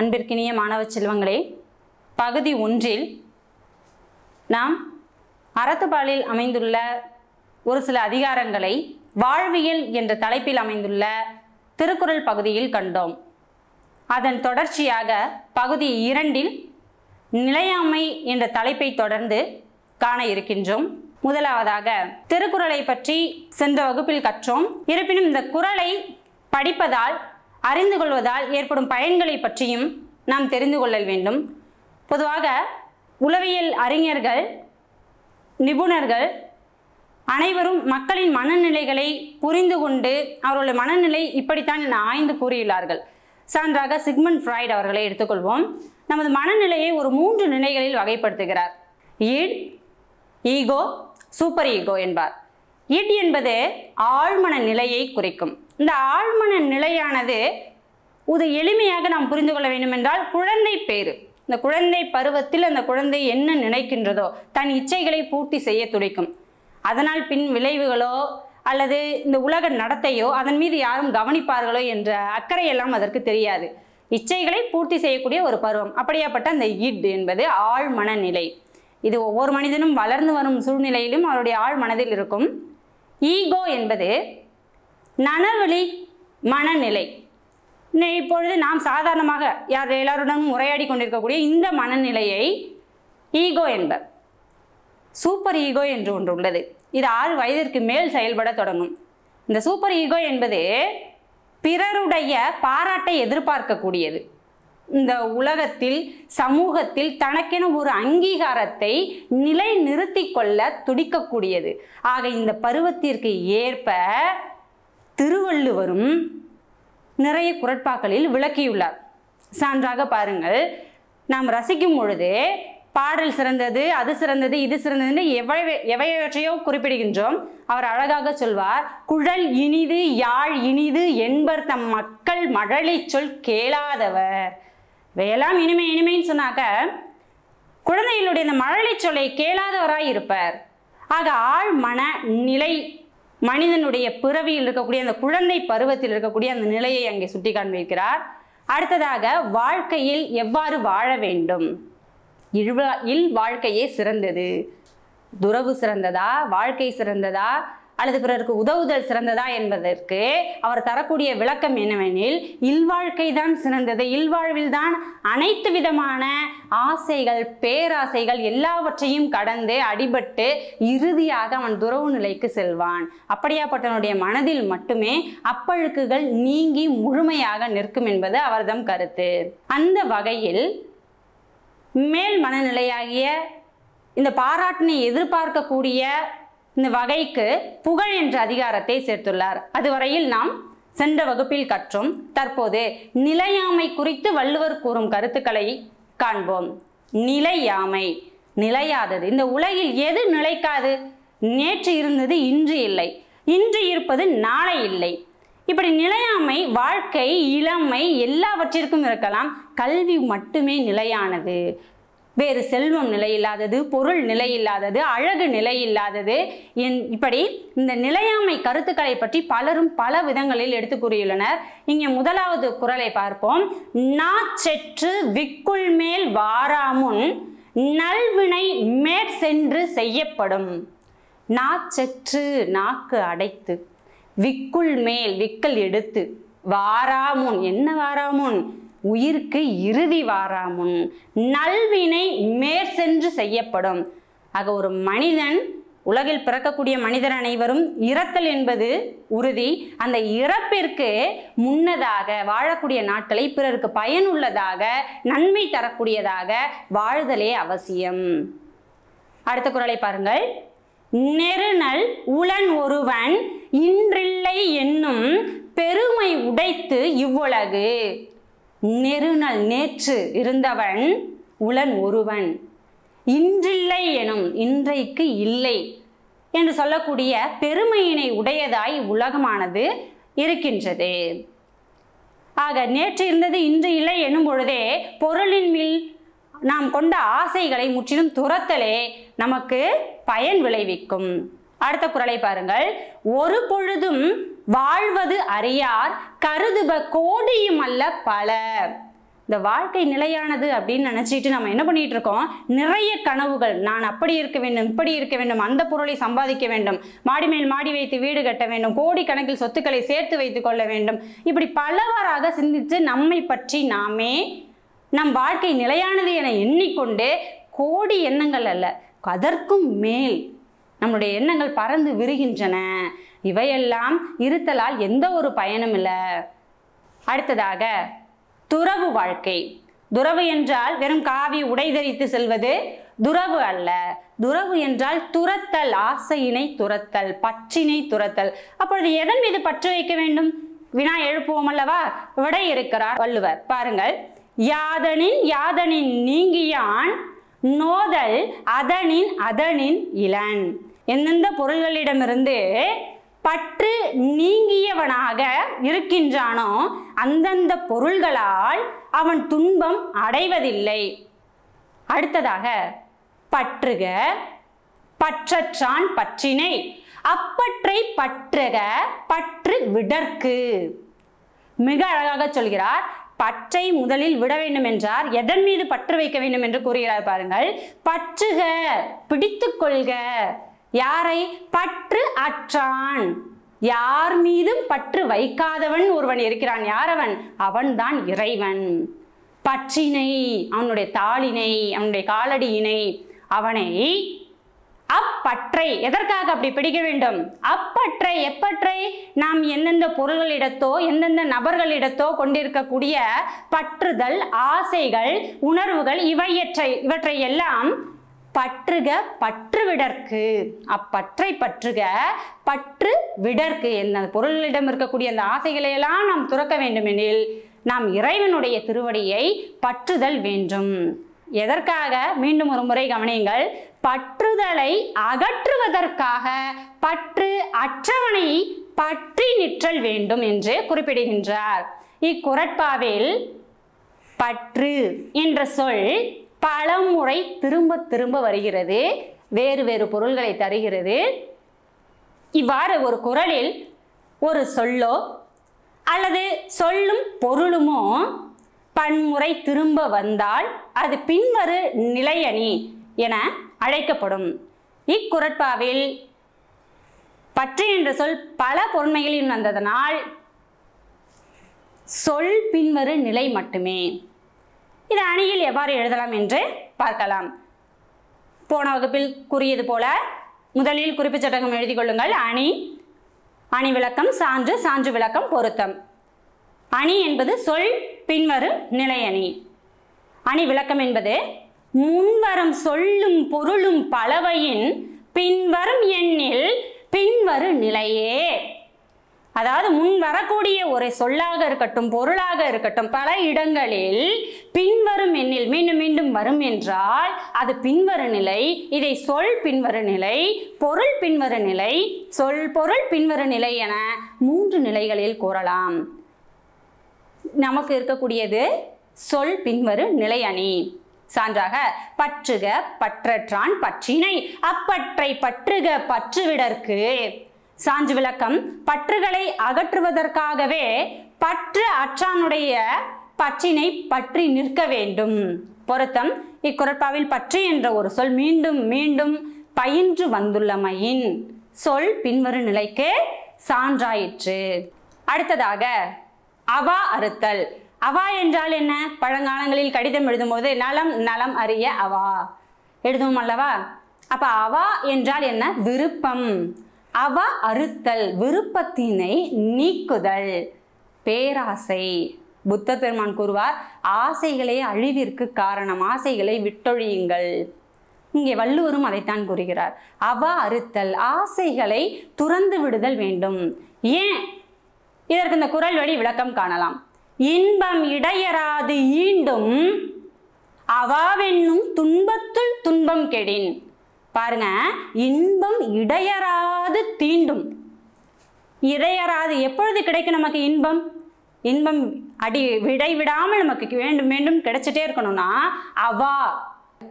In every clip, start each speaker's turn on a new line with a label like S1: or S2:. S1: அன்பிற்கினிய மாணவ செல்வங்களே பகுதி ஒன்றில் நாம் அறத்துப்பாலில் அமைந்துள்ள ஒரு சில அதிகாரங்களை வாழ்வியல் என்ற தலைப்பில் அமைந்துள்ள திருக்குறள் பகுதியில் கண்டோம் அதன் தொடர்ச்சியாக பகுதி இரண்டில் நிலையாமை என்ற தலைப்பை தொடர்ந்து காண இருக்கின்றோம் முதலாவதாக திருக்குறளை பற்றி சென்ற வகுப்பில் கற்றோம் இருப்பினும் இந்த குரலை படிப்பதால் அறிந்து கொள்வதால் ஏற்படும் பயன்களை பற்றியும் நாம் தெரிந்து கொள்ள வேண்டும் பொதுவாக உளவியல் அறிஞர்கள் நிபுணர்கள் அனைவரும் மக்களின் மனநிலைகளை புரிந்து கொண்டு அவர்களுடைய மனநிலை இப்படித்தான் என ஆய்ந்து கூறியுள்ளார்கள் சான்றாக சிக்மன் ஃப்ராய்ட் அவர்களை எடுத்துக்கொள்வோம் நமது மனநிலையை ஒரு மூன்று நிலைகளில் வகைப்படுத்துகிறார் ஈட் ஈகோ சூப்பர் ஈகோ என்பார் ஈட் என்பது ஆழ்மன நிலையை குறிக்கும் இந்த ஆழ்மன நிலையானது இது எளிமையாக நாம் புரிந்து கொள்ள வேண்டுமென்றால் குழந்தை பேரு இந்த குழந்தை பருவத்தில் அந்த குழந்தை என்ன நினைக்கின்றதோ தன் இச்சைகளை பூர்த்தி செய்ய துடிக்கும் அதனால் பின் விளைவுகளோ அல்லது இந்த உலக நடத்தையோ அதன் மீது யாரும் கவனிப்பார்களோ என்ற அக்கறையெல்லாம் அதற்கு தெரியாது இச்சைகளை பூர்த்தி செய்யக்கூடிய ஒரு பருவம் அப்படியாப்பட்ட அந்த ஈட் என்பது ஆழ் மனநிலை இது ஒவ்வொரு மனிதனும் வளர்ந்து வரும் சூழ்நிலையிலும் அவருடைய ஆழ் மனதில் இருக்கும் ஈகோ என்பது நனவழி மனநிலை இப்பொழுது நாம் சாதாரணமாக யார் எல்லாருடனும் உரையாடி கொண்டிருக்கக்கூடிய இந்த மனநிலையை ஈகோ என்பர் சூப்பர் ஈகோ என்று ஒன்று உள்ளது இது ஆறு வயதிற்கு மேல் செயல்பட தொடங்கும் இந்த சூப்பர் ஈகோ என்பது பிறருடைய பாராட்டை எதிர்பார்க்கக்கூடியது இந்த உலகத்தில் சமூகத்தில் தனக்கென ஒரு அங்கீகாரத்தை நிலை நிறுத்தி கொள்ள துடிக்கக்கூடியது ஆக இந்த பருவத்திற்கு ஏற்ப திருவள்ளுவரும் நிறைய குரட்பாக்களில் விளக்கியுள்ளார் சான்றாக பாருங்கள் நாம் ரசிக்கும் பொழுது பாடல் சிறந்தது அது சிறந்தது இது சிறந்ததுன்னு எவ்வளவு எவையவற்றையோ குறிப்பிடுகின்றோம் அவர் அழகாக சொல்வார் குழல் இனிது யாழ் இனிது என்பர் தம் மக்கள் மழலை சொல் கேளாதவர் வேளாம் இனிமை இனிமைன்னு சொன்னாக்க குழந்தைகளுடைய இந்த மழலை சொல்லை கேளாதவராய் இருப்பார் ஆக ஆழ் மன நிலை மனிதனுடைய பிறவியில் இருக்கக்கூடிய அந்த குழந்தை பருவத்தில் இருக்கக்கூடிய அந்த நிலையை அங்கே சுட்டி காண்பிக்கிறார் அடுத்ததாக வாழ்க்கையில் எவ்வாறு வாழ வேண்டும் இழ்வா இல் வாழ்க்கையே சிறந்தது துறவு சிறந்ததா வாழ்க்கை சிறந்ததா அல்லது பிறருக்கு உதவுதல் சிறந்ததா என்பதற்கு அவர் தரக்கூடிய விளக்கம் என்னவெனில் இல்வாழ்க்கை தான் சிறந்தது இல்வாழ்வில் தான் அனைத்து விதமான ஆசைகள் பேராசைகள் எல்லாவற்றையும் கடந்து அடிபட்டு இறுதியாக அவன் துறவு நிலைக்கு செல்வான் அப்படியாப்பட்டவனுடைய மனதில் மட்டுமே அப்பழுக்குகள் நீங்கி முழுமையாக நிற்கும் என்பது அவர்தம் கருத்து அந்த வகையில் மேல் மனநிலையாகிய இந்த பாராட்டினை எதிர்பார்க்கக்கூடிய இந்த வகைக்கு புகழ் என்ற அதிகாரத்தை சேர்த்துள்ளார் அதுவரையில் நாம் சென்ற வகுப்பில் கற்றும் தற்போது நிலையாமை குறித்து வள்ளுவர் கூறும் கருத்துக்களை காண்போம் நிலையாமை நிலையாதது இந்த உலகில் எது நிலைக்காது நேற்று இருந்தது இன்று இல்லை இன்று இருப்பது நாளை இல்லை இப்படி நிலையாமை வாழ்க்கை இளமை எல்லாவற்றிற்கும் இருக்கலாம் கல்வி மட்டுமே நிலையானது வேறு செல்வம் நிலையில்லாதது பொருள் நிலையில்லாதது அழகு நிலையில்லாதது என் இப்படி இந்த நிலையாமை கருத்துக்களை பற்றி பலரும் பல விதங்களில் எடுத்து கூறியுள்ளனர் இங்கே முதலாவது குரலை பார்ப்போம் நா செற்று விக்குள் மேல் வாராமுன் நல்வினை மேற்சென்று செய்யப்படும் நா செற்று நாக்கு அடைத்து விக்குள் மேல் விக்கல் எடுத்து வாராமுன் என்ன வாராமுன் உயிர்க்கு இறுதி வாராமுன் நல்வினை மேற்சென்று செய்யப்படும் ஆக ஒரு மனிதன் உலகில் பிறக்கக்கூடிய மனிதர் அனைவரும் இறத்தல் என்பது உறுதி அந்த இறப்பிற்கு முன்னதாக வாழக்கூடிய நாட்களை பிறருக்கு பயனுள்ளதாக நன்மை தரக்கூடியதாக வாழ்தலே அவசியம் அடுத்த குரலை பாருங்கள் நெருநல் உளன் ஒருவன் இன்றில்லை என்னும் பெருமை உடைத்து இவ்வுலகு நெருநல் நேற்று இருந்தவன் உளன் ஒருவன் இன்றில்லை எனும் இன்றைக்கு இல்லை என்று சொல்லக்கூடிய பெருமையினை உடையதாய் உலகமானது இருக்கின்றது ஆக நேற்று இருந்தது இன்று இல்லை எனும் பொழுதே பொருளின் மில் நாம் கொண்ட ஆசைகளை முற்றிலும் துரத்தலே நமக்கு பயன் விளைவிக்கும் அடுத்த குரலை பாருங்கள் ஒரு பொழுதும் வாழ்வது அறியார் கருதுப கோடியும் அல்ல பல இந்த வாழ்க்கை நிலையானது அப்படின்னு நினச்சிட்டு நம்ம என்ன பண்ணிட்டு இருக்கோம் நிறைய கனவுகள் நான் அப்படி இருக்க வேண்டும் இப்படி இருக்க வேண்டும் அந்த பொருளை சம்பாதிக்க வேண்டும் மாடி மேல் மாடி வைத்து வீடு கட்ட வேண்டும் கோடி கணக்கில் சொத்துக்களை சேர்த்து வைத்து கொள்ள வேண்டும் இப்படி பலவாறாக சிந்தித்து நம்மை பற்றி நாமே நம் வாழ்க்கை நிலையானது என எண்ணிக்கொண்டு கோடி எண்ணங்கள் அல்ல அதற்கும் மேல் நம்முடைய எண்ணங்கள் பறந்து விரிகின்றன இவையெல்லாம் இருத்தலால் எந்த ஒரு பயனும் இல்லை அடுத்ததாக துறவு வாழ்க்கை துறவு என்றால் வெறும் காவி உடை தரித்து செல்வது துறவு அல்ல துறவு என்றால் துரத்தல் ஆசையினை துரத்தல் பற்றினை துரத்தல் அப்பொழுது எதன் மீது பற்று வைக்க வேண்டும் வினா எழுப்புவோம் அல்லவா விட இருக்கிறார் வள்ளுவர் பாருங்கள் யாதனின் யாதனின் நீங்கியான் நோதல் அதனின் அதனின் இளன் எந்தெந்த பொருள்களிடமிருந்து பற்று நீங்கியவனாக இருக்கின்றானோ அந்தந்த பொருள்களால் அவன் துன்பம் அடைவதில்லை அடுத்ததாக பற்றுக பற்றற்றான் பற்றினை அப்பற்றை பற்றுக பற்று விடற்கு மிக அழகாக சொல்கிறார் பற்றை முதலில் விட வேண்டும் என்றார் எதன் மீது பற்று வைக்க வேண்டும் என்று கூறுகிறார் பாருங்கள் பற்றுக பிடித்துக்கொள்க கொள்க யாரை பற்று அற்றான் யார் மீதும் பற்று வைக்காதவன் ஒருவன் இருக்கிறான் யாரவன் அவன்தான் இறைவன் பற்றினை அவனுடைய தாளினை அவனுடைய காலடியினை அவனை அப்பற்றை எதற்காக அப்படி பிடிக்க வேண்டும் அப்பற்றை எப்பற்றை நாம் எந்தெந்த பொருள்களிடத்தோ எந்தெந்த நபர்களிடத்தோ கொண்டிருக்கக்கூடிய பற்றுதல் ஆசைகள் உணர்வுகள் இவையற்றை இவற்றை எல்லாம் பற்றுக பற்று விடற்கு அப்பற்றை பற்றுக பற்று விடற்கு என்ன பொருளிடம் இருக்கக்கூடிய அந்த ஆசைகளையெல்லாம் நாம் துறக்க வேண்டுமெனில் நாம் இறைவனுடைய திருவடியை பற்றுதல் வேண்டும் எதற்காக மீண்டும் ஒரு முறை கவனியுங்கள் பற்றுதலை அகற்றுவதற்காக பற்று அற்றவனை பற்றி நிற்றல் வேண்டும் என்று குறிப்பிடுகின்றார் இக்குரட்பாவில் பற்று என்ற சொல் பலமுறை திரும்ப திரும்ப வருகிறது வேறு வேறு பொருள்களை தருகிறது இவ்வாறு ஒரு குரலில் ஒரு சொல்லோ அல்லது சொல்லும் பொருளுமோ பன்முறை திரும்ப வந்தால் அது பின்வரு நிலையணி என அழைக்கப்படும் இக்குரட்பாவில் பற்று என்ற சொல் பல பொருண்மைகளில் வந்ததனால் சொல் பின்வரு நிலை மட்டுமே இது அணியில் எவ்வாறு எழுதலாம் என்று பார்க்கலாம் போன வகுப்பில் கூறியது போல முதலில் குறிப்பு சட்டகம் எழுதி கொள்ளுங்கள் அணி அணி விளக்கம் சான்று சான்று விளக்கம் பொருத்தம் அணி என்பது சொல் பின்வரும் நிலையணி அணி விளக்கம் என்பது முன்வரும் சொல்லும் பொருளும் பலவையின் பின்வரும் எண்ணில் பின்வரும் நிலையே அதாவது முன் வரக்கூடிய ஒரு சொல்லாக இருக்கட்டும் பொருளாக இருக்கட்டும் பல இடங்களில் பின்வரும் எண்ணில் மீண்டும் மீண்டும் வரும் என்றால் அது பின்வரும் நிலை இதை சொல் பின்வரும் நிலை பொருள் பின்வரும் நிலை சொல் பொருள் பின்வரும் நிலை என மூன்று நிலைகளில் கூறலாம் நமக்கு இருக்கக்கூடியது சொல் பின்வரும் நிலை அணி சான்றாக பற்றுக பற்றற்றான் பற்றினை அப்பற்றை பற்றுக பற்றுவிடற்கு சான்று விளக்கம் பற்றுகளை அகற்றுவதற்காகவே பற்று அற்றானுடைய பற்றினை பற்றி நிற்க வேண்டும் பொருத்தம் இக்குரட்பாவில் பற்று என்ற ஒரு சொல் மீண்டும் மீண்டும் பயின்று வந்துள்ளமையின் சொல் பின்வரும் நிலைக்கு சான்றாயிற்று அடுத்ததாக அவா அறுத்தல் அவா என்றால் என்ன பழங்காலங்களில் கடிதம் எழுதும்போது நலம் நலம் அறிய அவா எழுதுவோம் அல்லவா அப்ப அவா என்றால் என்ன விருப்பம் அவ அறுத்தல் விருப்பத்தினை நீக்குதல் பேராசை புத்த பெருமான் கூறுவார் ஆசைகளே அழிவிற்கு காரணம் ஆசைகளை விட்டொழியுங்கள் இங்கே வள்ளுவரும் அதைத்தான் கூறுகிறார் அவ அறுத்தல் ஆசைகளை துறந்து விடுதல் வேண்டும் ஏன் இதற்கு இந்த குரல் வழி விளக்கம் காணலாம் இன்பம் இடையராது ஈண்டும் அவாவென்னும் துன்பத்துள் துன்பம் கெடின் பாருங்க இன்பம் இடையரா இறையராவது தீண்டும் இறையராது எப்பொழுது கிடைக்கும் நமக்கு இன்பம் இன்பம் அடி விடை விடாமல் நமக்கு வேண்டும் வேண்டும் கிடைச்சிட்டே இருக்கணும்னா அவா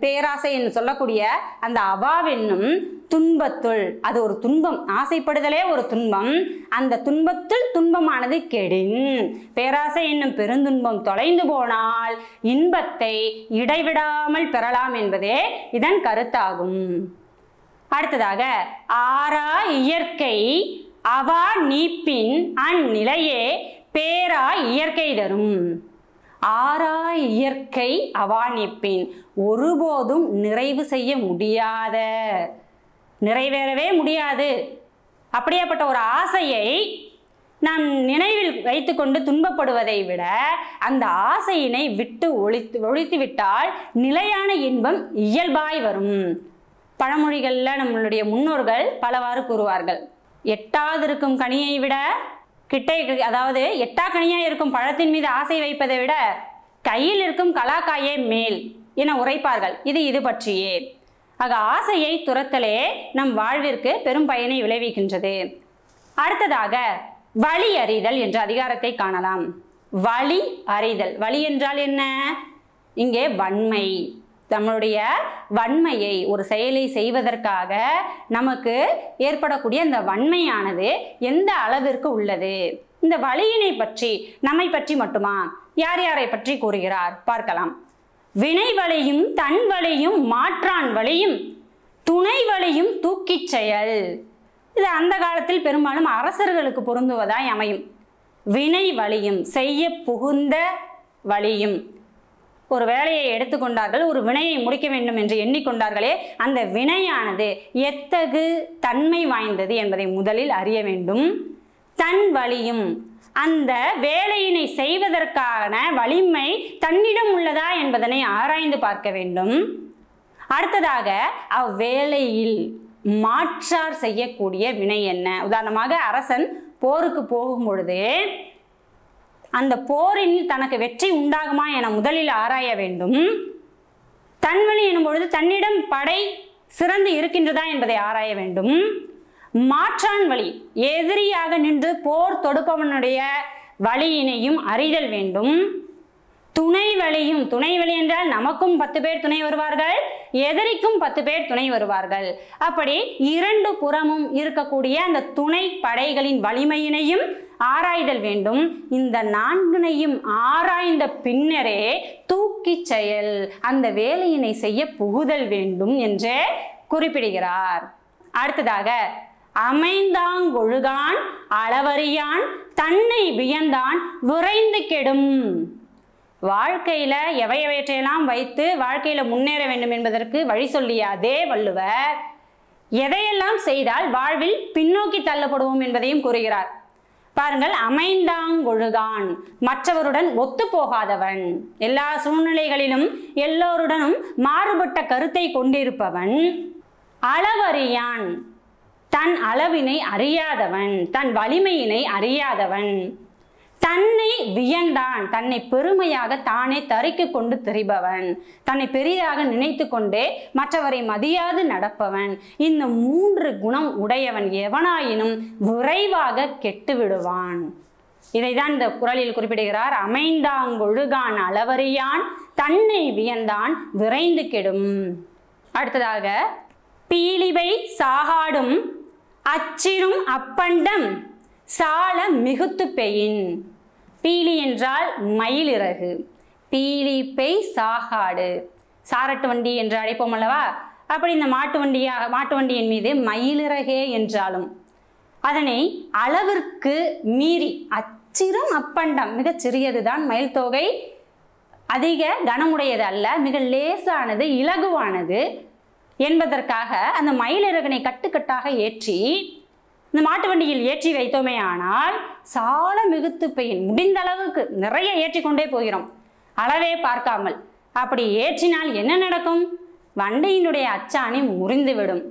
S1: பேராசை என்று சொல்லக்கூடிய அந்த அவாவென்னும் துன்பத்துள் அது ஒரு துன்பம் ஆசைப்படுதலே ஒரு துன்பம் அந்த துன்பத்துள் துன்பமானது கெடின் பேராசை என்னும் பெருந்துன்பம் தொலைந்து போனால் இன்பத்தை இடைவிடாமல் பெறலாம் என்பதே இதன் கருத்தாகும் அடுத்ததாக ஆறா இயற்கை அவா நீப்பின் அந்நிலையே பேரா இயற்கை தரும் ஆறா இயற்கை அவா நீப்பின் ஒருபோதும் நிறைவு செய்ய முடியாத நிறைவேறவே முடியாது அப்படியாப்பட்ட ஒரு ஆசையை நாம் நினைவில் வைத்துக்கொண்டு துன்பப்படுவதை விட அந்த ஆசையினை விட்டு ஒழித்து ஒழித்து விட்டால் நிலையான இன்பம் இயல்பாய் வரும் பழமொழிகளில் நம்மளுடைய முன்னோர்கள் பலவாறு கூறுவார்கள் எட்டாவது இருக்கும் கனியை விட கிட்டை அதாவது எட்டா கனியாக இருக்கும் பழத்தின் மீது ஆசை வைப்பதை விட கையில் இருக்கும் கலாக்காயே மேல் என உரைப்பார்கள் இது இது பற்றியே ஆக ஆசையை துரத்தலே நம் வாழ்விற்கு பெரும் பயனை விளைவிக்கின்றது அடுத்ததாக வழி அறிதல் என்ற அதிகாரத்தை காணலாம் வழி அறிதல் வழி என்றால் என்ன இங்கே வன்மை நம்மளுடைய வன்மையை ஒரு செயலை செய்வதற்காக நமக்கு ஏற்படக்கூடிய அந்த வன்மையானது எந்த அளவிற்கு உள்ளது இந்த வழியினை பற்றி நம்மை பற்றி மட்டுமா யார் யாரை பற்றி கூறுகிறார் பார்க்கலாம் வினை வலையும் தன் வலையும் மாற்றான் வலையும் துணை வலையும் தூக்கிச் செயல் இது அந்த காலத்தில் பெரும்பாலும் அரசர்களுக்கு பொருந்துவதாய் அமையும் வினை வழியும் செய்ய புகுந்த வழியும் ஒரு வேலையை எடுத்துக்கொண்டார்கள் ஒரு வினையை முடிக்க வேண்டும் என்று எண்ணிக்கொண்டார்களே அந்த வினையானது எத்தகு தன்மை வாய்ந்தது என்பதை முதலில் அறிய வேண்டும் தன் வழியும் அந்த வேலையினை செய்வதற்கான வலிமை தன்னிடம் உள்ளதா என்பதனை ஆராய்ந்து பார்க்க வேண்டும் அடுத்ததாக அவ்வேளையில் மாற்றார் செய்யக்கூடிய வினை என்ன உதாரணமாக அரசன் போருக்கு போகும் பொழுது அந்த போரினில் தனக்கு வெற்றி உண்டாகுமா என முதலில் ஆராய வேண்டும் தன்வழி எனும் பொழுது தன்னிடம் படை சிறந்து இருக்கின்றதா என்பதை ஆராய வேண்டும் மாற்றான் வழி எதிரியாக நின்று போர் தொடுப்பவனுடைய வழியினையும் அறிதல் வேண்டும் துணை வழியும் துணை வழி என்றால் நமக்கும் பத்து பேர் துணை வருவார்கள் எதிரிக்கும் பத்து பேர் துணை வருவார்கள் அப்படி இரண்டு புறமும் இருக்கக்கூடிய அந்த துணை படைகளின் வலிமையினையும் ஆராய்தல் வேண்டும் இந்த நான்கினையும் ஆராய்ந்த பின்னரே தூக்கி செயல் அந்த வேலையினை செய்ய புகுதல் வேண்டும் என்று குறிப்பிடுகிறார் அடுத்ததாக அமைந்தாங்கொழுகான் அளவறியான் தன்னை வியந்தான் விரைந்து கெடும் வாழ்க்கையில் எவை வைத்து வாழ்க்கையில் முன்னேற வேண்டும் என்பதற்கு வழி சொல்லிய அதே வள்ளுவர் எதையெல்லாம் செய்தால் வாழ்வில் பின்னோக்கி தள்ளப்படுவோம் என்பதையும் கூறுகிறார் பாருங்கள் அமைந்தாங்கொழுகான் மற்றவருடன் ஒத்து போகாதவன் எல்லா சூழ்நிலைகளிலும் எல்லோருடனும் மாறுபட்ட கருத்தை கொண்டிருப்பவன் அளவறியான் தன் அளவினை அறியாதவன் தன் வலிமையினை அறியாதவன் தன்னை வியந்தான் தன்னை பெருமையாக தானே தரைக்கு கொண்டு திரிபவன் தன்னை பெரியதாக நினைத்து கொண்டே மற்றவரை மதியாது நடப்பவன் இந்த மூன்று குணம் உடையவன் எவனாயினும் விரைவாக கெட்டு விடுவான் இதைதான் இந்த குரலில் குறிப்பிடுகிறார் அமைந்தாங்கொழுகான் அளவறியான் தன்னை வியந்தான் விரைந்து கெடும் அடுத்ததாக பீலிவை சாகாடும் அச்சிரும் அப்பண்டம் சால மிகுத்து பெயின் பீலி என்றால் மயிலிறகு பீலி பெய் சாகாடு சாரட்டு வண்டி என்று அழைப்போம் அல்லவா அப்படி இந்த மாட்டு வண்டியாக மாட்டு வண்டியின் மீது மயிலிறகே என்றாலும் அதனை அளவிற்கு மீறி அச்சிரம் அப்பண்டம் மிகச் சிறியதுதான் தான் மயில் தொகை அதிக கனமுடையது அல்ல மிக லேசானது இலகுவானது என்பதற்காக அந்த மயிலிறகனை கட்டுக்கட்டாக ஏற்றி இந்த மாட்டு வண்டியில் ஏற்றி வைத்தோமே ஆனால் சால மிகுத்து பெயின் முடிந்த அளவுக்கு நிறைய ஏற்றிக்கொண்டே போகிறோம் அளவே பார்க்காமல் அப்படி ஏற்றினால் என்ன நடக்கும் வண்டியினுடைய அச்சாணி முறிந்துவிடும்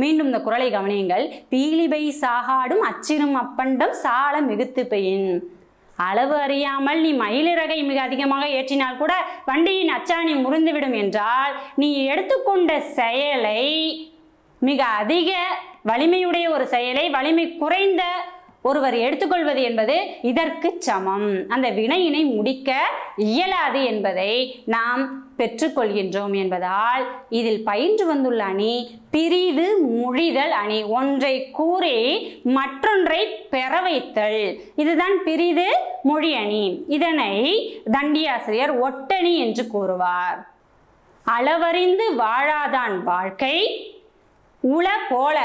S1: மீண்டும் இந்த குரலை கவனியுங்கள் பீலிபை சாகாடும் அச்சிரும் அப்பண்டம் சால மிகுத்து பெயின் அளவு அறியாமல் நீ மயிலிறகை மிக அதிகமாக ஏற்றினால் கூட வண்டியின் அச்சாணி முறிந்துவிடும் என்றால் நீ எடுத்துக்கொண்ட செயலை மிக அதிக வலிமையுடைய ஒரு செயலை வலிமை குறைந்த ஒருவர் எடுத்துக்கொள்வது என்பது இதற்கு சமம் அந்த வினையினை முடிக்க இயலாது என்பதை நாம் பெற்றுக்கொள்கின்றோம் என்பதால் இதில் பயின்று வந்துள்ள அணி பிரிது முழிதல் அணி ஒன்றை கூறி மற்றொன்றை பெற வைத்தல் இதுதான் பிரிது மொழி அணி இதனை தண்டியாசிரியர் ஒட்டணி என்று கூறுவார் அளவறிந்து வாழாதான் வாழ்க்கை உள போல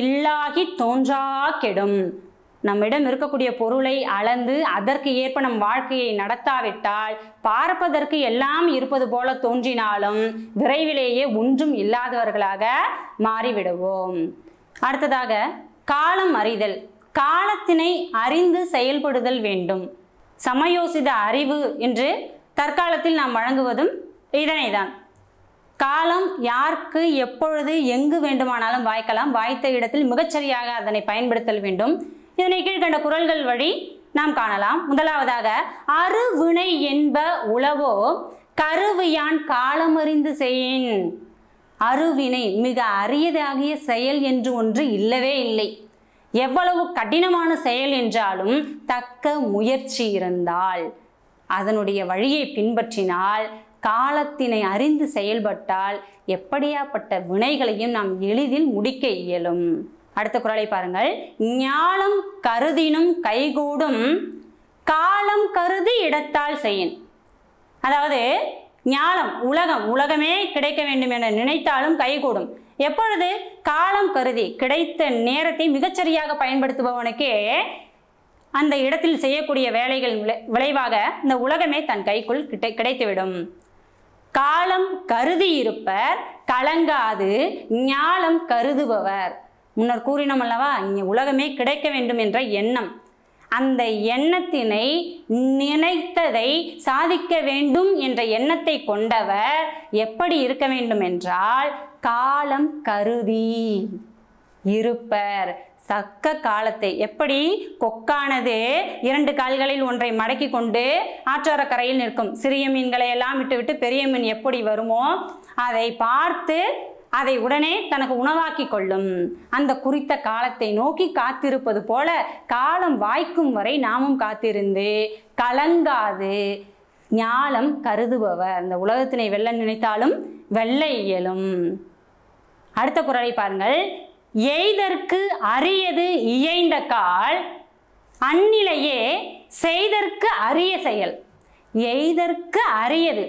S1: இல்லாகி தோன்றா கெடும் நம்மிடம் இருக்கக்கூடிய பொருளை அளந்து அதற்கு ஏற்ப நம் வாழ்க்கையை நடத்தாவிட்டால் பார்ப்பதற்கு எல்லாம் இருப்பது போல தோன்றினாலும் விரைவிலேயே ஒன்றும் இல்லாதவர்களாக மாறிவிடுவோம் அடுத்ததாக காலம் அறிதல் காலத்தினை அறிந்து செயல்படுதல் வேண்டும் சமயோசித அறிவு என்று தற்காலத்தில் நாம் வழங்குவதும் இதனைதான் காலம் யாருக்கு எப்பொழுது எங்கு வேண்டுமானாலும் வாய்க்கலாம் வாய்த்த இடத்தில் மிகச்சரியாக அதனை பயன்படுத்தல் வேண்டும் இதனை கீழ்கண்ட குரல்கள் வழி நாம் காணலாம் முதலாவதாக அருவினை என்ப உளவோ கருவியான் காலமறிந்து செய்யின் அருவினை மிக அரியதாகிய செயல் என்று ஒன்று இல்லவே இல்லை எவ்வளவு கடினமான செயல் என்றாலும் தக்க முயற்சி இருந்தால் அதனுடைய வழியை பின்பற்றினால் காலத்தினை அறிந்து செயல்பட்டால் எப்படியாப்பட்ட வினைகளையும் நாம் எளிதில் முடிக்க இயலும் அடுத்த குரலை பாருங்கள் ஞானம் கருதினும் கைகூடும் காலம் கருதி இடத்தால் செய்யின் அதாவது ஞாலம் உலகம் உலகமே கிடைக்க வேண்டும் என நினைத்தாலும் கைகூடும் எப்பொழுது காலம் கருதி கிடைத்த நேரத்தை மிகச்சரியாக பயன்படுத்துபவனுக்கே அந்த இடத்தில் செய்யக்கூடிய வேலைகள் விளைவாக இந்த உலகமே தன் கைக்குள் கிடை கிடைத்துவிடும் காலம் கருதி இருப்பர் கலங்காது ஞாலம் கருதுபவர் முன்னர் கூறினோம் அல்லவா இங்கே உலகமே கிடைக்க வேண்டும் என்ற எண்ணம் அந்த எண்ணத்தினை நினைத்ததை சாதிக்க வேண்டும் என்ற எண்ணத்தை கொண்டவர் எப்படி இருக்க வேண்டும் என்றால் காலம் கருதி இருப்பர் சக்க காலத்தை எப்படி கொக்கானது இரண்டு கால்களில் ஒன்றை மடக்கி கொண்டு ஆற்றோரக்கரையில் நிற்கும் சிறிய மீன்களை எல்லாம் விட்டுவிட்டு பெரிய மீன் எப்படி வருமோ அதை பார்த்து அதை உடனே தனக்கு உணவாக்கி கொள்ளும் அந்த குறித்த காலத்தை நோக்கி காத்திருப்பது போல காலம் வாய்க்கும் வரை நாமும் காத்திருந்து கலங்காது ஞாலம் கருதுபவர் அந்த உலகத்தினை வெல்ல நினைத்தாலும் வெல்ல இயலும் அடுத்த குரலை பாருங்கள் எய்தற்கு அரியது இயைந்த கால் அந்நிலையே செய்தற்கு அரிய செயல் எய்தற்கு அரியது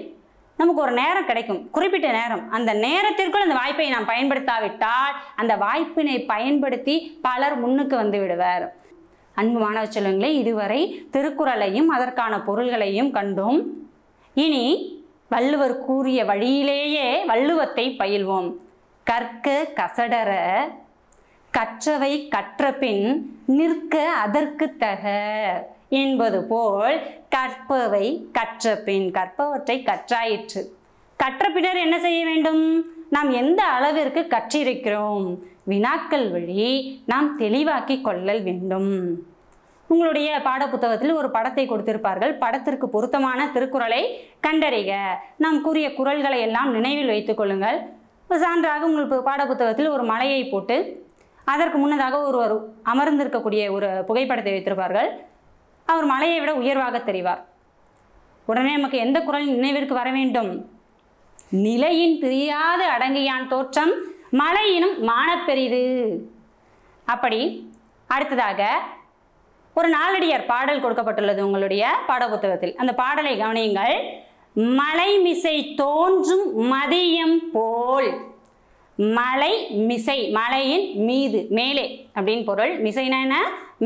S1: நமக்கு ஒரு நேரம் கிடைக்கும் குறிப்பிட்ட நேரம் அந்த நேரத்திற்குள் அந்த வாய்ப்பை நாம் பயன்படுத்தாவிட்டால் அந்த வாய்ப்பினை பயன்படுத்தி பலர் முன்னுக்கு வந்து விடுவார் அன்பு மாணவ செல்வங்களே இதுவரை திருக்குறளையும் அதற்கான பொருள்களையும் கண்டோம் இனி வள்ளுவர் கூறிய வழியிலேயே வள்ளுவத்தை பயில்வோம் கற்க கசடர கற்றவை கற்ற பின் நிற்க அதற்கு தக என்பது போல் கற்பவை கற்ற பின் கற்பவற்றை கற்றாயிற்று கற்ற பின்னர் என்ன செய்ய வேண்டும் நாம் எந்த அளவிற்கு கற்றிருக்கிறோம் வினாக்கள் வழி நாம் தெளிவாக்கி கொள்ளல் வேண்டும் உங்களுடைய பாட புத்தகத்தில் ஒரு படத்தை கொடுத்திருப்பார்கள் படத்திற்கு பொருத்தமான திருக்குறளை கண்டறிக நாம் கூறிய குரல்களை எல்லாம் நினைவில் வைத்துக் கொள்ளுங்கள் சான்றாக உங்கள் பாட புத்தகத்தில் ஒரு மலையை போட்டு அதற்கு முன்னதாக ஒருவர் அமர்ந்திருக்கக்கூடிய ஒரு புகைப்படத்தை வைத்திருப்பார்கள் அவர் மலையை விட உயர்வாக தெரிவார் உடனே நமக்கு எந்த குரல் நினைவிற்கு வர வேண்டும் நிலையின் பிரியாது அடங்கியான் தோற்றம் மலையினும் மானப்பெரிது அப்படி அடுத்ததாக ஒரு நாலடியார் பாடல் கொடுக்கப்பட்டுள்ளது உங்களுடைய பாடப்புத்தகத்தில் அந்த பாடலை கவனியுங்கள் மலை மிசை தோன்றும் மதியம் போல் மலை மிசை மலையின் மீது மேலே அப்படின்னு பொருள் மிசைனா என்ன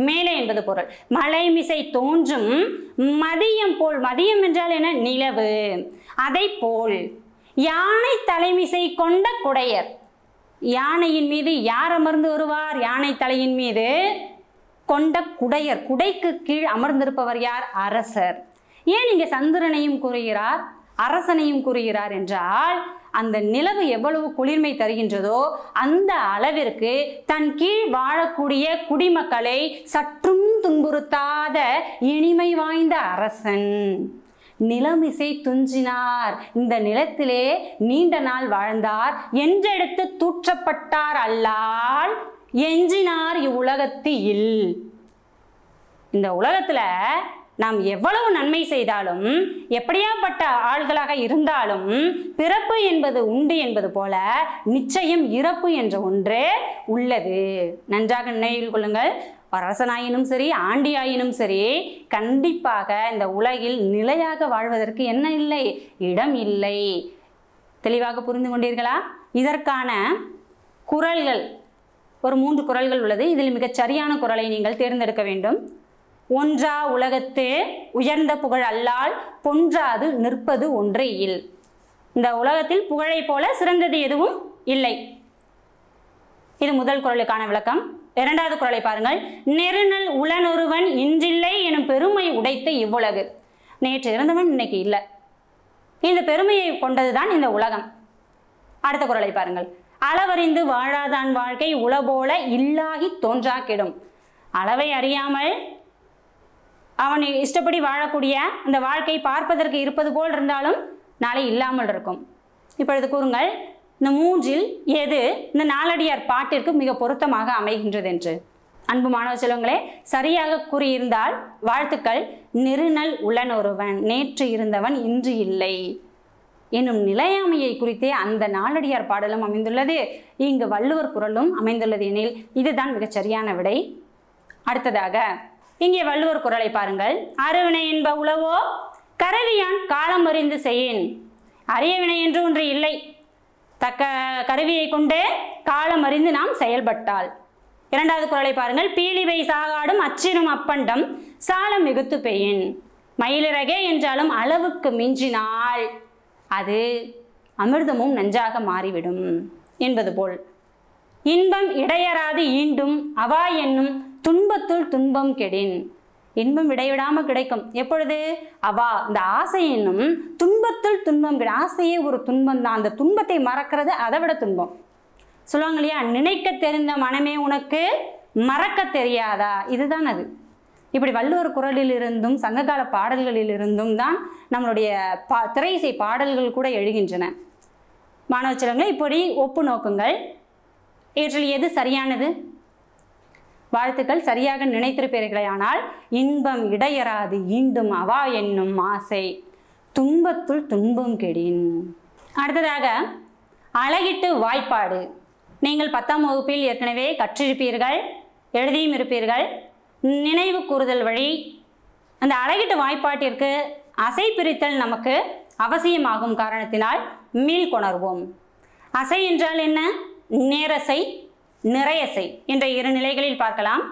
S1: மேலே என்பது பொருள் மலைமிசை தோன்றும் மதியம் போல் மதியம் என்றால் என்ன நிலவு அதை போல் யானை தலைமிசை கொண்ட குடையர் யானையின் மீது யார் அமர்ந்து வருவார் யானை தலையின் மீது கொண்ட குடையர் குடைக்கு கீழ் அமர்ந்திருப்பவர் யார் அரசர் ஏன் இங்கே சந்திரனையும் கூறுகிறார் அரசனையும் கூறுகிறார் என்றால் அந்த நிலவு எவ்வளவு குளிர்மை தருகின்றதோ அந்த அளவிற்கு தன் கீழ் வாழக்கூடிய குடிமக்களை சற்றும் துன்புறுத்தாத இனிமை வாய்ந்த அரசன் நிலமிசை துஞ்சினார் இந்த நிலத்திலே நீண்ட நாள் வாழ்ந்தார் என்றெடுத்து தூற்றப்பட்டார் அல்லால் எஞ்சினார் இவ்வுலகத்தில் இந்த உலகத்தில் நாம் எவ்வளவு நன்மை செய்தாலும் எப்படியாப்பட்ட ஆள்களாக இருந்தாலும் பிறப்பு என்பது உண்டு என்பது போல நிச்சயம் இறப்பு என்ற ஒன்று உள்ளது நன்றாக நினைவில் கொள்ளுங்கள் அரசனாயினும் சரி ஆண்டியாயினும் சரி கண்டிப்பாக இந்த உலகில் நிலையாக வாழ்வதற்கு என்ன இல்லை இடம் இல்லை தெளிவாக புரிந்து கொண்டீர்களா இதற்கான குரல்கள் ஒரு மூன்று குரல்கள் உள்ளது இதில் மிகச் சரியான குரலை நீங்கள் தேர்ந்தெடுக்க வேண்டும் ஒன்றா உலகத்து உயர்ந்த புகழ் அல்லால் பொன்றாது நிற்பது ஒன்று இல் இந்த உலகத்தில் புகழை போல சிறந்தது எதுவும் இல்லை இது முதல் குரலுக்கான விளக்கம் இரண்டாவது குரலை பாருங்கள் நெருநல் உளனொருவன் இன்றில்லை எனும் பெருமை உடைத்த இவ்வுலகு நேற்று இருந்தவன் இன்னைக்கு இல்லை இந்த பெருமையை கொண்டதுதான் இந்த உலகம் அடுத்த குரலை பாருங்கள் அளவறிந்து வாழாதான் வாழ்க்கை உளபோல இல்லாகி தோன்றா கெடும் அளவை அறியாமல் அவன் இஷ்டப்படி வாழக்கூடிய அந்த வாழ்க்கை பார்ப்பதற்கு இருப்பது போல் இருந்தாலும் நாளை இல்லாமல் இருக்கும் இப்பொழுது கூறுங்கள் இந்த மூன்றில் எது இந்த நாலடியார் பாட்டிற்கு மிக பொருத்தமாக அமைகின்றது என்று அன்பு மாணவ செல்வங்களே சரியாக கூறியிருந்தால் வாழ்த்துக்கள் நெருநல் உளன் ஒருவன் நேற்று இருந்தவன் இன்று இல்லை எனும் நிலையாமையை குறித்தே அந்த நாளடியார் பாடலும் அமைந்துள்ளது இங்கு வள்ளுவர் குரலும் அமைந்துள்ளது எனில் இதுதான் மிகச்சரியான விடை அடுத்ததாக இங்கே வள்ளுவர் குரலை பாருங்கள் அறுவினை என்ப உளவோ கருவியான் காலம் அறிந்து செய்யின் அரியவினை என்று ஒன்று இல்லை தக்க கருவியை கொண்டு காலம் அறிந்து நாம் செயல்பட்டால் இரண்டாவது குரலை பாருங்கள் பீலிவை சாகாடும் அச்சினும் அப்பண்டம் சாலம் மிகுத்து பெயின் மயிலிறகே என்றாலும் அளவுக்கு மிஞ்சினால் அது அமிர்தமும் நஞ்சாக மாறிவிடும் என்பது போல் இன்பம் இடையராது ஈண்டும் அவா என்னும் துன்பத்துள் துன்பம் கெடின் இன்பம் விடைவிடாமல் கிடைக்கும் எப்பொழுது அவா இந்த ஆசை என்னும் துன்பத்துள் துன்பம் ஆசையே ஒரு துன்பம் தான் அந்த துன்பத்தை மறக்கிறது அதை விட துன்பம் சொல்லுவாங்க இல்லையா நினைக்க தெரிந்த மனமே உனக்கு மறக்க தெரியாதா இதுதான் அது இப்படி வள்ளுவர் குரலிலிருந்தும் சங்ககால பாடல்களிலிருந்தும் தான் நம்மளுடைய பா திரை இசை பாடல்கள் கூட எழுகின்றன மாணவ செல்வங்களை இப்படி ஒப்பு நோக்குங்கள் இவற்றில் எது சரியானது வாழ்த்துக்கள் சரியாக ஆனால் இன்பம் இடையறாது ஈண்டும் அவா என்னும் ஆசை துன்பத்துள் துன்பம் கெடின் அடுத்ததாக அழகிட்டு வாய்ப்பாடு நீங்கள் பத்தாம் வகுப்பில் ஏற்கனவே கற்றிருப்பீர்கள் எழுதியும் இருப்பீர்கள் நினைவு கூறுதல் வழி அந்த அழகிட்டு வாய்ப்பாட்டிற்கு அசை பிரித்தல் நமக்கு அவசியமாகும் காரணத்தினால் மீள்கொணர்வோம் அசை என்றால் என்ன நேரசை நிறையசை என்ற இரு நிலைகளில் பார்க்கலாம்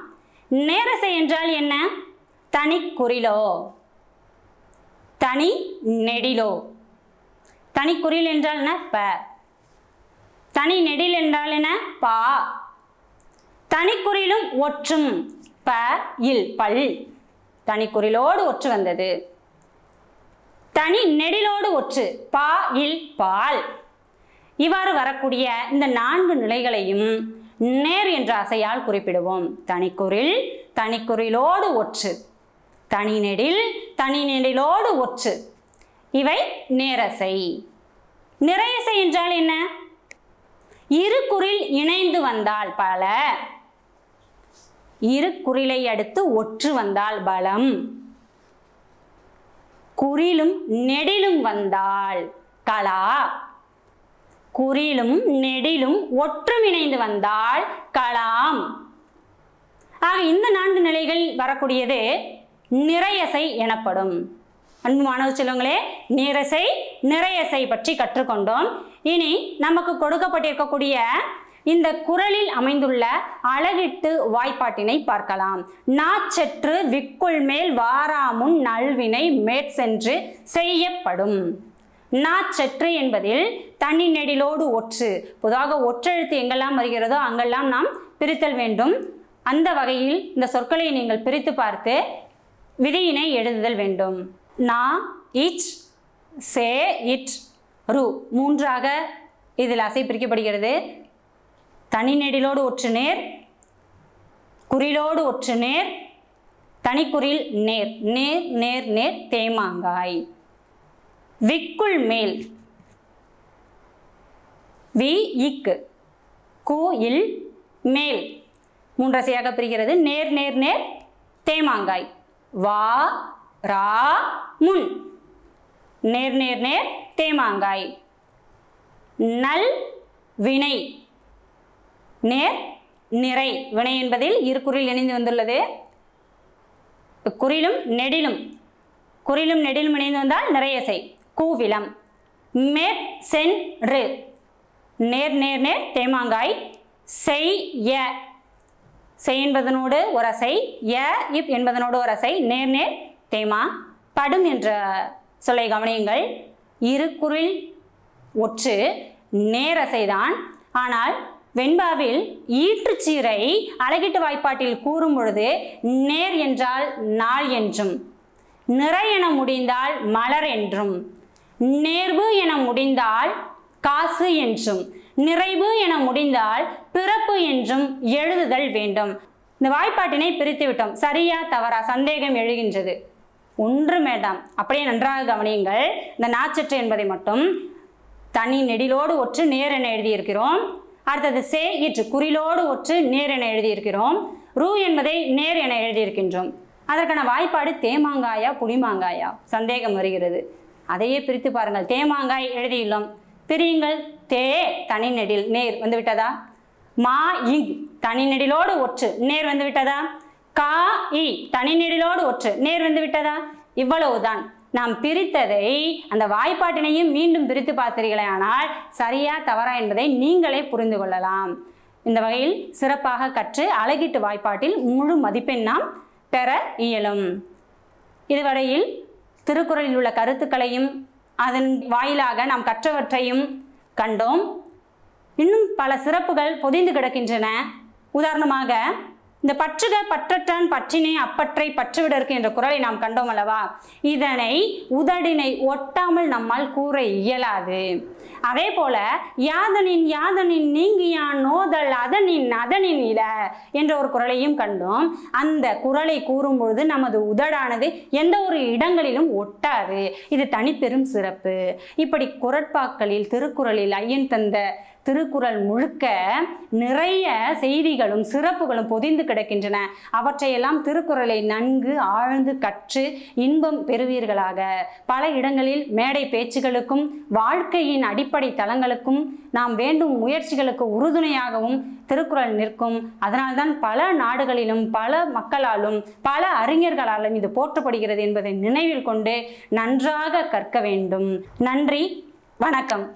S1: நேரசை என்றால் என்ன தனி குறிலோ தனி நெடிலோ தனி குறில் என்றால் என்ன ப தனி நெடில் என்றால் என்ன பா தனிக்குறிலும் ஒற்றும் ப இல் பல் தனிக்குறிலோடு ஒற்று வந்தது தனி நெடிலோடு ஒற்று பா இல் பால் இவ்வாறு வரக்கூடிய இந்த நான்கு நிலைகளையும் நேர் என்ற அசையால் குறிப்பிடுவோம் தனிக்குறில் தனிக்குறிலோடு ஒற்று தனிநெடில் தனிநெடிலோடு ஒற்று இவை நேரசை நிறையசை என்றால் என்ன இரு குறில் இணைந்து வந்தால் பல இரு குறிலை அடுத்து ஒற்று வந்தால் பலம் குறிலும் நெடிலும் வந்தால் கலா குறிலும் நெடிலும் ஒற்றுமிணைந்து வந்தால் கலாம் ஆக இந்த நான்கு நிலைகள் வரக்கூடியது நிறையசை எனப்படும் அன்பு மாணவ செல்வங்களே நிறசை நிறையசை பற்றி கற்றுக்கொண்டோம் இனி நமக்கு கொடுக்கப்பட்டிருக்கக்கூடிய இந்த குரலில் அமைந்துள்ள அழகிட்டு வாய்ப்பாட்டினை பார்க்கலாம் நாச்சற்று விக்குள் மேல் வாராமுன் நல்வினை மேற்சென்று செய்யப்படும் நாச்சற்று சற்று என்பதில் தனி நெடிலோடு ஒற்று பொதுவாக ஒற்றெழுத்து எங்கெல்லாம் வருகிறதோ அங்கெல்லாம் நாம் பிரித்தல் வேண்டும் அந்த வகையில் இந்த சொற்களை நீங்கள் பிரித்து பார்த்து விதியினை எழுதுதல் வேண்டும் நா இச் சே இட் ரு மூன்றாக இதில் அசை பிரிக்கப்படுகிறது தனி நெடிலோடு ஒற்று நேர் குறிலோடு ஒற்று நேர் தனிக்குறில் நேர் நேர் நேர் நேர் தேமாங்காய் விக்குள் மேல் வி இக்கு கோயில் மேல் மூன்றசையாக பிரிகிறது நேர் நேர் நேர் தேமாங்காய் வா ரா முன் நேர் நேர் நேர் தேமாங்காய் நல் வினை நேர் நிறை வினை என்பதில் இருக்குறில் இணைந்து வந்துள்ளது குறிலும் நெடிலும் குறிலும் நெடிலும் இணைந்து வந்தால் நிறைய நிறையசை கூவிலம் மே சென் நேர் நேர் நேர் தேமாங்காய் செய் ய செய் என்பதனோடு ஒரு அசை ய இப் என்பதனோடு ஒரு அசை நேர் நேர் தேமா படும் என்ற சொல்லை கவனியுங்கள் இருக்குறில் ஒற்று அசைதான் ஆனால் வெண்பாவில் ஈற்றுச்சீரை அழகிட்டு வாய்ப்பாட்டில் கூறும் பொழுது நேர் என்றால் நாள் என்றும் நிறையென என முடிந்தால் மலர் என்றும் நேர்வு என முடிந்தால் காசு என்றும் நிறைவு என முடிந்தால் பிறப்பு என்றும் எழுதுதல் வேண்டும் இந்த வாய்ப்பாட்டினை பிரித்துவிட்டோம் சரியா தவறா சந்தேகம் எழுகின்றது மேடம் அப்படியே நன்றாக கவனியுங்கள் இந்த நாச்சற்று என்பதை மட்டும் தனி நெடிலோடு ஒற்று நேர் என எழுதியிருக்கிறோம் அடுத்தது சே இற்று குறிலோடு ஒற்று நேர் என எழுதியிருக்கிறோம் ரூ என்பதை நேர் என எழுதியிருக்கின்றோம் அதற்கான வாய்ப்பாடு தேமாங்காயா புளிமாங்காயா சந்தேகம் வருகிறது அதையே பிரித்து பாருங்கள் தேமாங்காய் எழுதியுள்ளோம் பிரியுங்கள் தே தனி நெடில் நேர் வந்து விட்டதா மா இங் நெடிலோடு ஒற்று நேர் வந்து விட்டதா கா இ தனி நெடிலோடு ஒற்று நேர் வந்து விட்டதா இவ்வளவுதான் நாம் பிரித்ததை அந்த வாய்ப்பாட்டினையும் மீண்டும் பிரித்து பார்த்தீர்களே ஆனால் சரியா தவறா என்பதை நீங்களே புரிந்து கொள்ளலாம் இந்த வகையில் சிறப்பாக கற்று அழகிட்டு வாய்ப்பாட்டில் முழு மதிப்பெண் நாம் பெற இயலும் இதுவரையில் திருக்குறளில் உள்ள கருத்துக்களையும் அதன் வாயிலாக நாம் கற்றவற்றையும் கண்டோம் இன்னும் பல சிறப்புகள் பொதிந்து கிடக்கின்றன உதாரணமாக இந்த பற்றுக பற்றற்றான் பற்றினை அப்பற்றை பற்றுவிடற்கு என்ற குரலை நாம் கண்டோம் அல்லவா இதனை உதடினை ஒட்டாமல் நம்மால் கூற இயலாது அதே போல யாதனின் யாதனின் நீங்கியான் நோதல் அதனின் அதனின் இல என்ற ஒரு குரலையும் கண்டோம் அந்த குரலை கூறும் பொழுது நமது உதடானது எந்த ஒரு இடங்களிலும் ஒட்டாது இது தனிப்பெரும் சிறப்பு இப்படி குரட்பாக்களில் திருக்குறளில் ஐயன் தந்த திருக்குறள் முழுக்க நிறைய செய்திகளும் சிறப்புகளும் பொதிந்து கிடக்கின்றன அவற்றையெல்லாம் திருக்குறளை நன்கு ஆழ்ந்து கற்று இன்பம் பெறுவீர்களாக பல இடங்களில் மேடை பேச்சுகளுக்கும் வாழ்க்கையின் அடிப்படை தளங்களுக்கும் நாம் வேண்டும் முயற்சிகளுக்கு உறுதுணையாகவும் திருக்குறள் நிற்கும் அதனால்தான் பல நாடுகளிலும் பல மக்களாலும் பல அறிஞர்களாலும் இது போற்றப்படுகிறது என்பதை நினைவில் கொண்டு நன்றாக கற்க வேண்டும் நன்றி வணக்கம்